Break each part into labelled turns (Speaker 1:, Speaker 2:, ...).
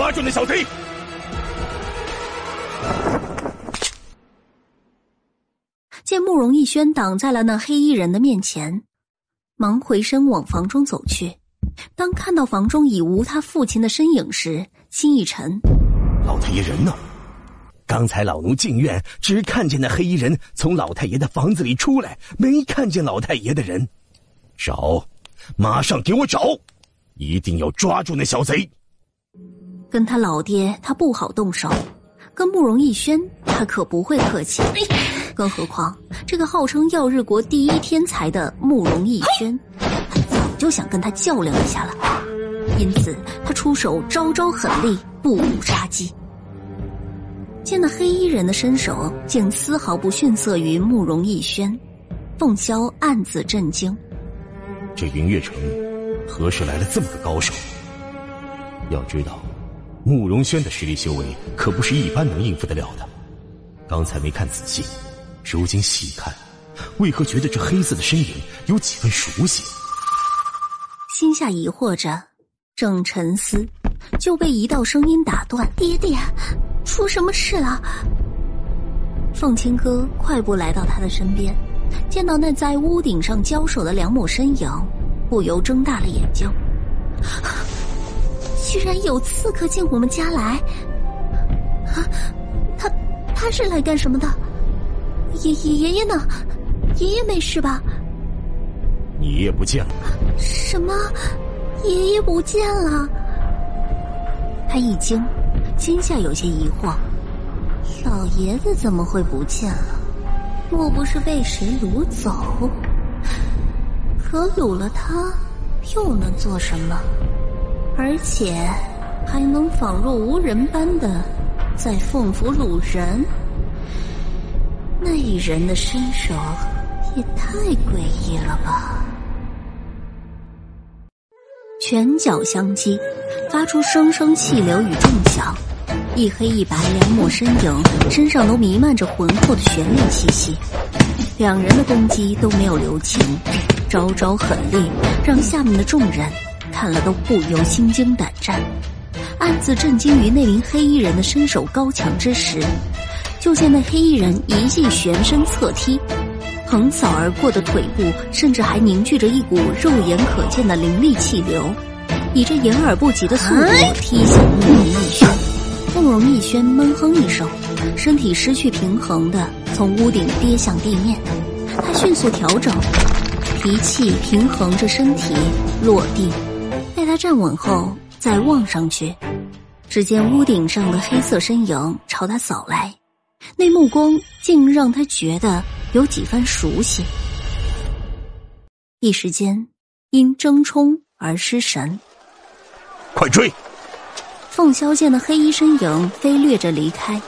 Speaker 1: 抓住那小贼！
Speaker 2: 见慕容逸轩挡在了那黑衣人的面前，忙回身往房中走去。当看到房中已无他父亲的身影时，心一沉：
Speaker 1: 老太爷人呢？刚才老奴进院，只看见那黑衣人从老太爷的房子里出来，没看见老太爷的人。找，马上给我找！一定要抓住那小贼。
Speaker 2: 跟他老爹，他不好动手；跟慕容逸轩，他可不会客气。更何况这个号称耀日国第一天才的慕容逸轩，他早就想跟他较量一下了。因此，他出手招招狠厉，步步杀机。见那黑衣人的身手竟丝毫不逊色于慕容逸轩，凤霄暗自震惊。
Speaker 1: 这云月城何时来了这么个高手？要知道，慕容轩的实力修为可不是一般能应付得了的。刚才没看仔细，如今细看，为何觉得这黑色的身影有几分熟悉？
Speaker 2: 心下疑惑着，正沉思，就被一道声音打断：“爹爹。”出什么事了？凤青哥快步来到他的身边，见到那在屋顶上交手的两抹身影，不由睁大了眼睛。居然有刺客进我们家来！啊，他他是来干什么的？爷爷爷爷呢？爷爷没事吧？
Speaker 1: 你爷爷不见了？
Speaker 2: 什么？爷爷不见了？他一惊。惊吓有些疑惑，老爷子怎么会不见了？莫不是被谁掳走？可掳了他，又能做什么？而且还能仿若无人般的在凤府掳人？那人的身手也太诡异了吧！拳脚相击，发出声声气流与重响。一黑一白两抹身影，身上都弥漫着浑厚的玄力气息。两人的攻击都没有留情，招招狠厉，让下面的众人看了都不由心惊胆战，暗自震惊于那名黑衣人的身手高强之时。就见那黑衣人一记旋身侧踢，横扫而过的腿部，甚至还凝聚着一股肉眼可见的灵力气流，以这掩耳不及的速度踢向慕容逸轩。慕容逸轩闷哼一声，身体失去平衡的从屋顶跌向地面。他迅速调整，提气平衡着身体落地。待他站稳后，再望上去，只见屋顶上的黑色身影朝他扫来，那目光竟让他觉得有几分熟悉。一时间，因争冲而失神。
Speaker 1: 快追！
Speaker 2: 凤霄见那黑衣身影飞掠着离开，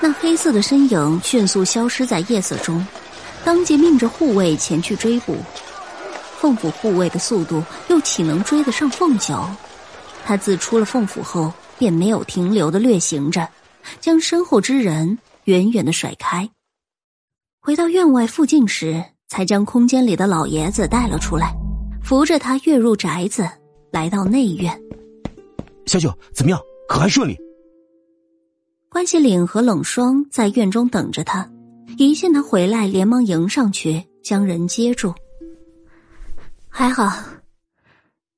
Speaker 2: 那黑色的身影迅速消失在夜色中，当即命着护卫前去追捕。凤府护卫的速度又岂能追得上凤九？他自出了凤府后，便没有停留的掠行着，将身后之人远远的甩开。回到院外附近时，才将空间里的老爷子带了出来，扶着他跃入宅子，来到内院。
Speaker 1: 小九怎么样？可还顺利？
Speaker 2: 关系岭和冷霜在院中等着他，一见他回来，连忙迎上去将人接住。还好，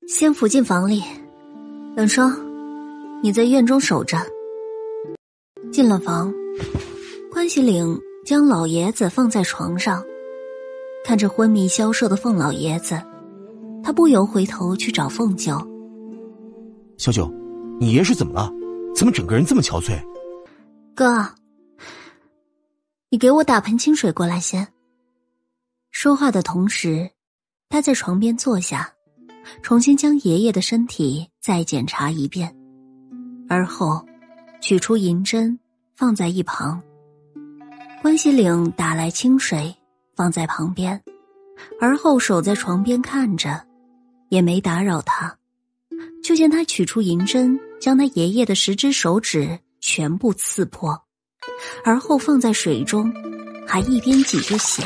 Speaker 2: 先扶进房里。冷霜，你在院中守着。进了房，关喜岭将老爷子放在床上，看着昏迷消瘦的凤老爷子，他不由回头去找凤九。
Speaker 1: 小九，你爷是怎么了？怎么整个人这么憔悴？
Speaker 2: 哥，你给我打盆清水过来先。说话的同时，他在床边坐下，重新将爷爷的身体再检查一遍，而后取出银针放在一旁。关西岭打来清水放在旁边，而后守在床边看着，也没打扰他。就见他取出银针，将他爷爷的十只手指全部刺破，而后放在水中，还一边挤着血。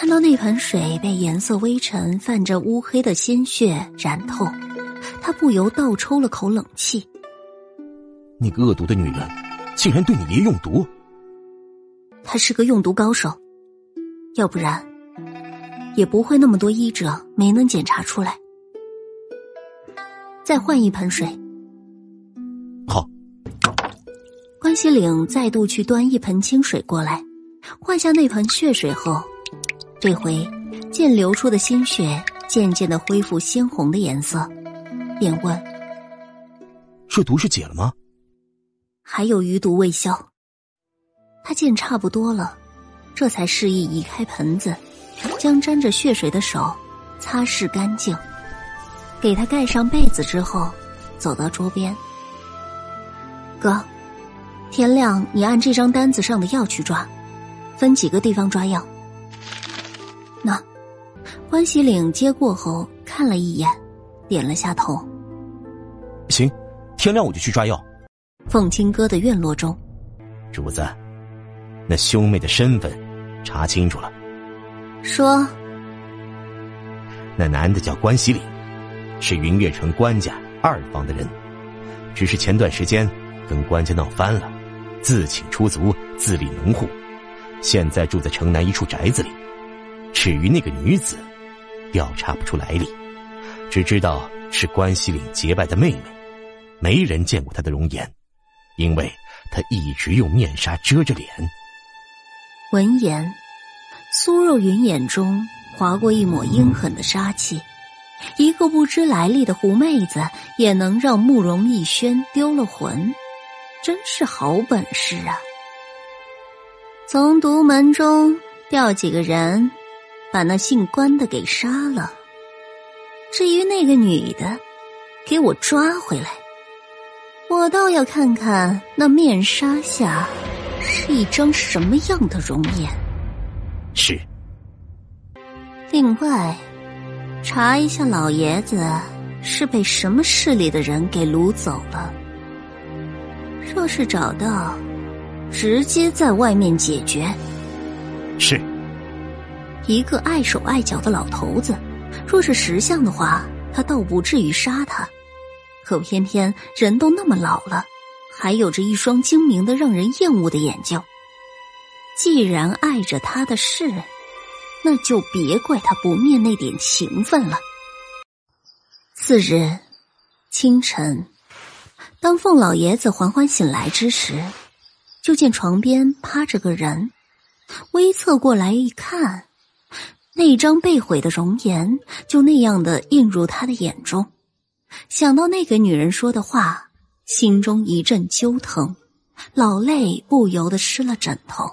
Speaker 2: 看到那盆水被颜色微沉、泛着乌黑的鲜血染透，他不由倒抽了口冷气。
Speaker 1: 那个恶毒的女人，竟然对你爷用毒！
Speaker 2: 她是个用毒高手，要不然也不会那么多医者没能检查出来。再换一盆水。
Speaker 1: 好。
Speaker 2: 关西岭再度去端一盆清水过来，换下那盆血水后，这回见流出的鲜血渐渐的恢复鲜红的颜色，便问：“
Speaker 1: 这毒是解了吗？”
Speaker 2: 还有余毒未消。他见差不多了，这才示意移开盆子，将沾着血水的手擦拭干净，给他盖上被子之后，走到桌边。哥。天亮，你按这张单子上的药去抓，分几个地方抓药。那关喜岭接过后看了一眼，点了下头。
Speaker 1: 行，天亮我就去抓药。
Speaker 2: 凤青哥的院落中，
Speaker 1: 主子，那兄妹的身份查清楚了。
Speaker 2: 说，
Speaker 1: 那男的叫关喜岭，是云月城关家二房的人，只是前段时间跟关家闹翻了。自请出族，自立门户，现在住在城南一处宅子里。至于那个女子，调查不出来历，只知道是关西岭结拜的妹妹，没人见过她的容颜，因为她一直用面纱遮着脸。
Speaker 2: 闻言，苏若云眼中划过一抹阴狠的杀气。一个不知来历的狐妹子，也能让慕容逸轩丢了魂。真是好本事啊！从独门中调几个人，把那姓关的给杀了。至于那个女的，给我抓回来。我倒要看看那面纱下是一张什么样的容颜。
Speaker 1: 是。
Speaker 2: 另外，查一下老爷子是被什么势力的人给掳走了。若是找到，直接在外面解决。
Speaker 1: 是。
Speaker 2: 一个碍手碍脚的老头子，若是识相的话，他倒不至于杀他。可偏偏人都那么老了，还有着一双精明的让人厌恶的眼睛。既然碍着他的事，那就别怪他不灭那点情分了。次日清晨。当凤老爷子缓缓醒来之时，就见床边趴着个人，微侧过来一看，那张被毁的容颜就那样的映入他的眼中。想到那个女人说的话，心中一阵揪疼，老泪不由得湿了枕头。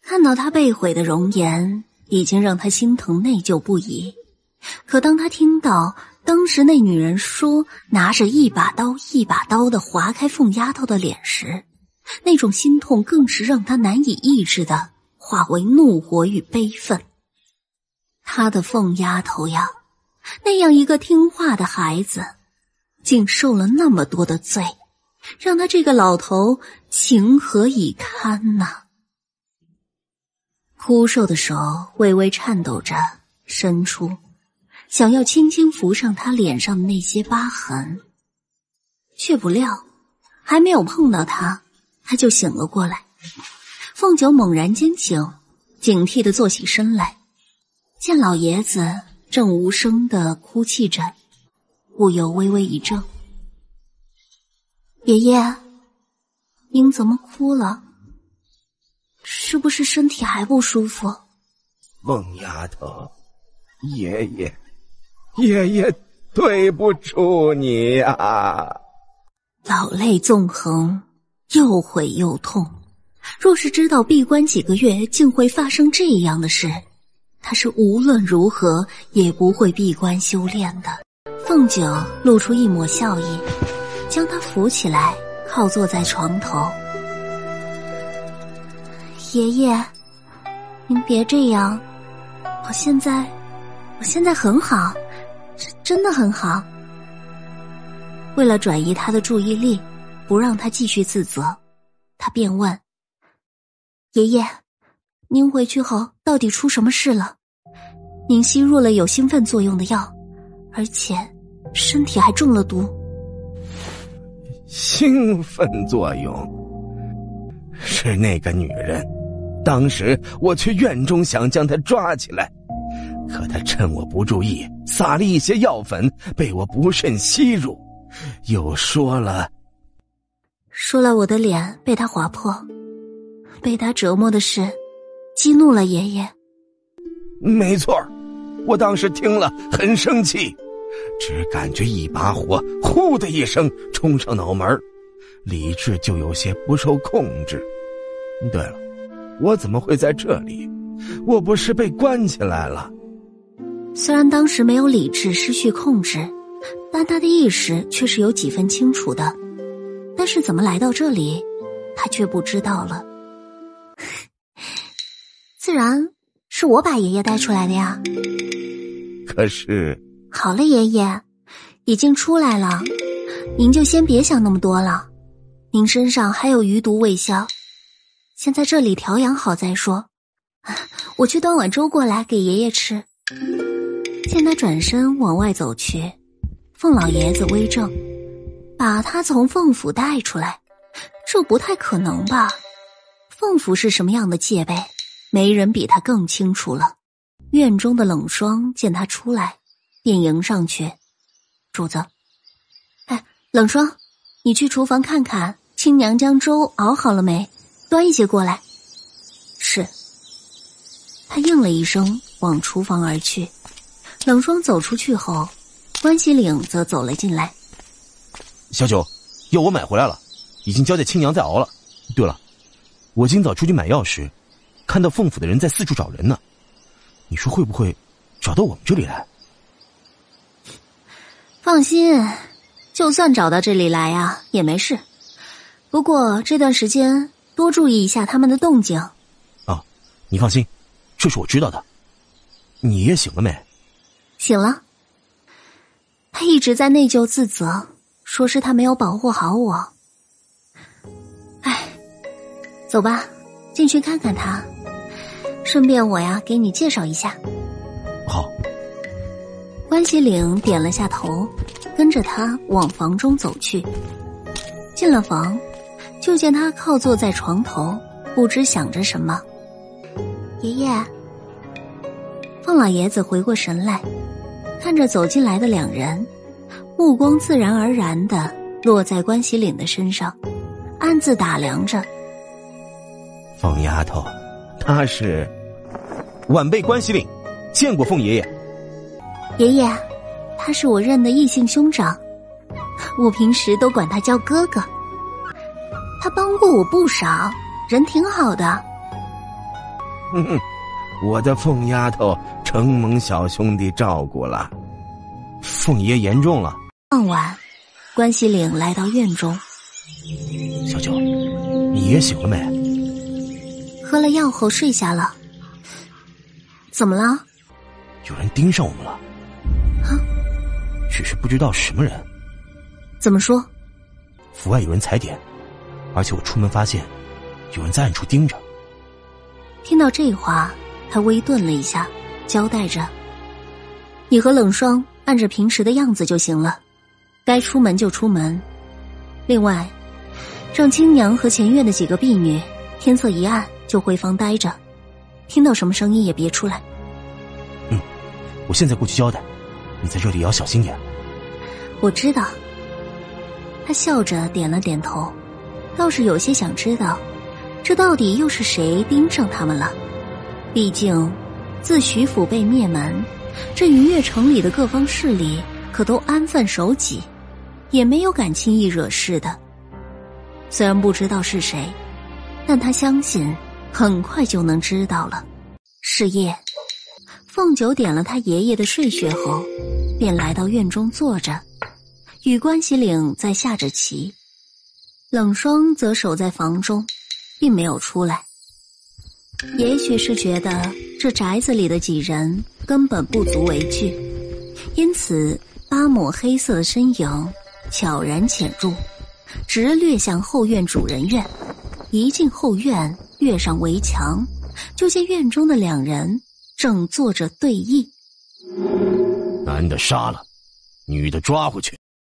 Speaker 2: 看到他被毁的容颜，已经让他心疼内疚不已。可当他听到……当时那女人说：“拿着一把刀，一把刀的划开凤丫头的脸时，那种心痛更是让他难以抑制的化为怒火与悲愤。他的凤丫头呀，那样一个听话的孩子，竟受了那么多的罪，让他这个老头情何以堪呢？”枯瘦的手微微颤抖着伸出。想要轻轻扶上他脸上的那些疤痕，却不料还没有碰到他，他就醒了过来。凤九猛然惊醒，警惕的坐起身来，见老爷子正无声的哭泣着，不由微微一怔：“爷爷，您怎么哭了？是不是身体还不舒服？”
Speaker 3: 孟丫头，爷爷。爷爷，对不住你呀！
Speaker 2: 老泪纵横，又悔又痛。若是知道闭关几个月竟会发生这样的事，他是无论如何也不会闭关修炼的。凤九露出一抹笑意，将他扶起来，靠坐在床头。爷爷，您别这样，我现在，我现在很好。真的很好。为了转移他的注意力，不让他继续自责，他便问：“爷爷，您回去后到底出什么事了？您吸入了有兴奋作用的药，而且身体还中了毒。
Speaker 3: 兴奋作用是那个女人。当时我去院中想将她抓起来，可她趁我不注意撒了一些药粉，被我不慎吸入，又说了，
Speaker 2: 说了我的脸被她划破，被她折磨的是，激怒了爷爷。
Speaker 3: 没错，我当时听了很生气。只感觉一把火“呼”的一声冲上脑门，理智就有些不受控制。对了，我怎么会在这里？我不是被关起来了？
Speaker 2: 虽然当时没有理智，失去控制，但他的意识却是有几分清楚的。但是怎么来到这里，他却不知道了。自然是我把爷爷带出来的呀。
Speaker 3: 可是。
Speaker 2: 好了，爷爷，已经出来了，您就先别想那么多了。您身上还有余毒未消，先在这里调养好再说。我去端碗粥过来给爷爷吃。见他转身往外走去，凤老爷子微怔，把他从凤府带出来，这不太可能吧？凤府是什么样的戒备，没人比他更清楚了。院中的冷霜见他出来。便迎上去，主子，哎，冷霜，你去厨房看看亲娘将粥熬好了没？端一些过来。是。他应了一声，往厨房而去。冷霜走出去后，关喜岭则走了进来。
Speaker 1: 小九，药我买回来了，已经交代亲娘在熬了。对了，我今早出去买药时，看到凤府的人在四处找人呢。你说会不会找到我们这里来？
Speaker 2: 放心，就算找到这里来呀，也没事。不过这段时间多注意一下他们的动静。
Speaker 1: 啊，你放心，这是我知道的。你爷爷醒了没？
Speaker 2: 醒了。他一直在内疚自责，说是他没有保护好我。哎，走吧，进去看看他。顺便我呀，给你介绍一下。
Speaker 1: 好。
Speaker 2: 关喜岭点了下头，跟着他往房中走去。进了房，就见他靠坐在床头，不知想着什么。爷爷，凤老爷子回过神来，看着走进来的两人，目光自然而然的落在关喜岭的身上，暗自打量着。
Speaker 3: 凤丫头，他是
Speaker 1: 晚辈关西岭，见过凤爷爷。
Speaker 2: 爷爷，他是我认的异姓兄长，我平时都管他叫哥哥。他帮过我不少，人挺好的。
Speaker 3: 哼哼，我的凤丫头承蒙小兄弟照顾了。
Speaker 1: 凤爷言重了。
Speaker 2: 傍晚，关西岭来到院中。
Speaker 1: 小九，你爷醒了没？
Speaker 2: 喝了药后睡下了。怎么了？
Speaker 1: 有人盯上我们了。啊只是不知道是什么人。
Speaker 2: 怎么说？
Speaker 1: 府外有人踩点，而且我出门发现有人在暗处盯着。
Speaker 2: 听到这话，他微顿了一下，交代着：“你和冷霜按着平时的样子就行了，该出门就出门。另外，让青娘和前院的几个婢女，天色一暗就回房待着，听到什么声音也别出来。”
Speaker 1: 我现在过去交代，你在这里也要小心点。
Speaker 2: 我知道。他笑着点了点头，倒是有些想知道，这到底又是谁盯上他们了？毕竟，自徐府被灭门，这云月城里的各方势力可都安分守己，也没有敢轻易惹事的。虽然不知道是谁，但他相信很快就能知道了。是夜，凤九点了他爷爷的睡穴后，便来到院中坐着。与关喜岭在下着棋，冷霜则守在房中，并没有出来。也许是觉得这宅子里的几人根本不足为惧，因此八抹黑色的身影悄然潜入，直掠向后院主人院。一进后院，跃上围墙，就见院中的两人正坐着对弈。
Speaker 1: 男的杀了。女的抓回去。